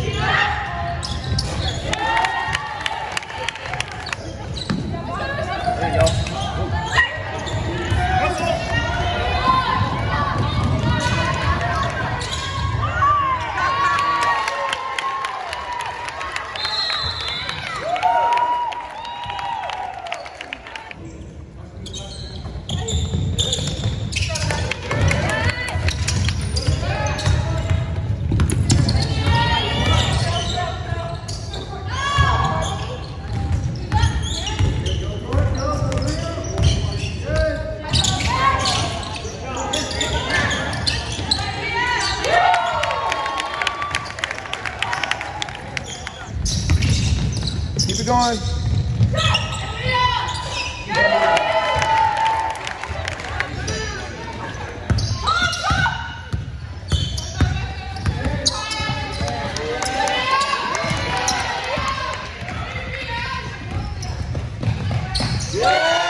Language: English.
Yes. are going. Yeah!